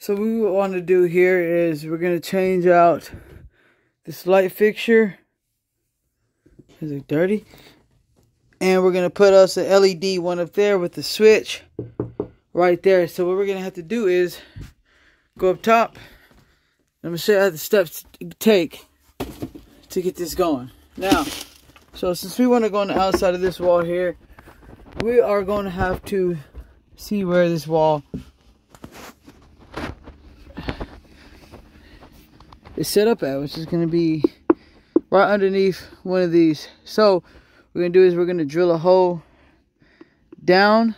So what we want to do here is we're going to change out this light fixture. Is it dirty? And we're going to put us an LED one up there with the switch right there. So what we're going to have to do is go up top. I'm going to show you how the steps take to get this going. Now, so since we want to go on the outside of this wall here, we are going to have to see where this wall is set up at, which is going to be right underneath one of these. So we're going to do is we're going to drill a hole down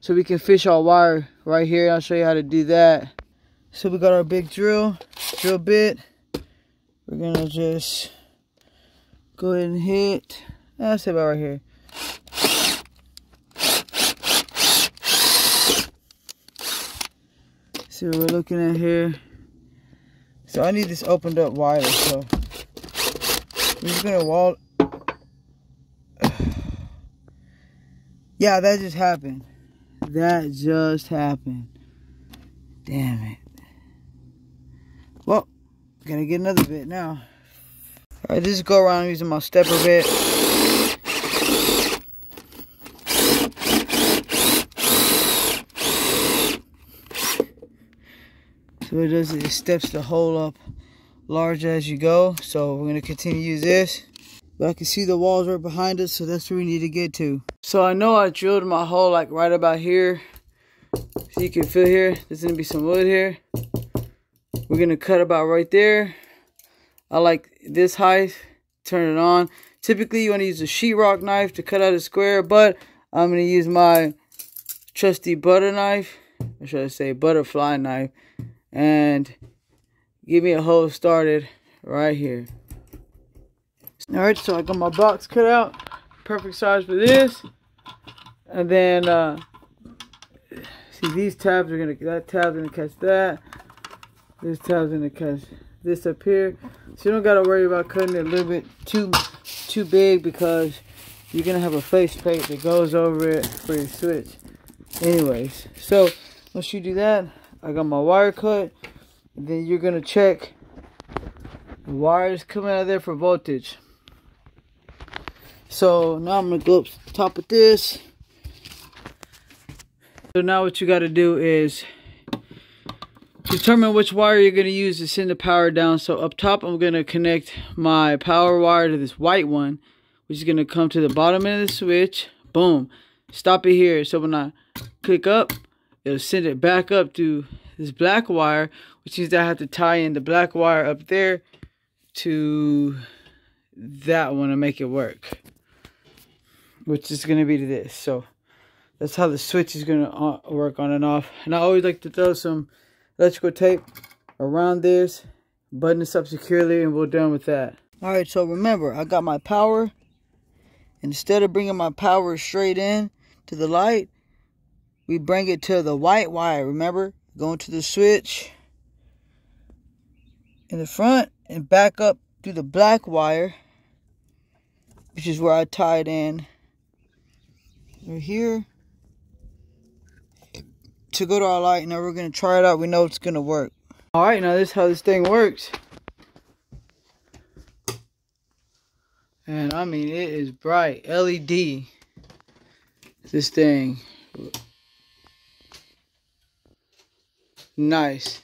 so we can fish our wire right here. I'll show you how to do that. So we got our big drill, drill bit. We're going to just go ahead and hit, ah, that's about right here. See what we're looking at here. So I need this opened up wider, so we're just gonna wall. yeah, that just happened. That just happened. Damn it. Well, gonna get another bit now. Alright, this is go around using my stepper bit. So it does it steps the hole up large as you go. So we're to continue to use this. But I can see the walls right behind us, so that's where we need to get to. So I know I drilled my hole like right about here. So you can feel here, there's to be some wood here. We're to cut about right there. I like this height, turn it on. Typically you want to use a sheetrock knife to cut out a square, but I'm to use my trusty butter knife, or should I say butterfly knife, and give me a hole started right here. Alright, so I got my box cut out, perfect size for this, and then, uh, see these tabs are to, that tab's to catch that, this tab's to catch this up here. So you don't gotta worry about cutting it a little bit too too big because you're gonna have a face plate that goes over it for your switch. Anyways, so once you do that, I got my wire cut. then you're gonna check the wires coming out there for voltage. So now I'm gonna go up top of this. So now what you gotta do is determine which wire you're going to use to send the power down. So up top, I'm going to connect my power wire to this white one, which is going to come to the bottom end of the switch. Boom. Stop it here. So when I click up, it'll send it back up to this black wire, which means I have to tie in the black wire up there to that one to make it work. Which is going to be to this. So that's how the switch is going to uh, work on and off. And I always like to throw some electrical tape around this, button this up securely, and we're done with that. All right, so remember, I got my power. Instead of bringing my power straight in to the light, we bring it to the white wire, remember? Going to the switch in the front and back up to the black wire, which is where I tied in right here to go to our light. Now we're going to try it out. We know it's going to work. All right, now this is how this thing works. And I mean, it is bright. LED. This thing. Nice.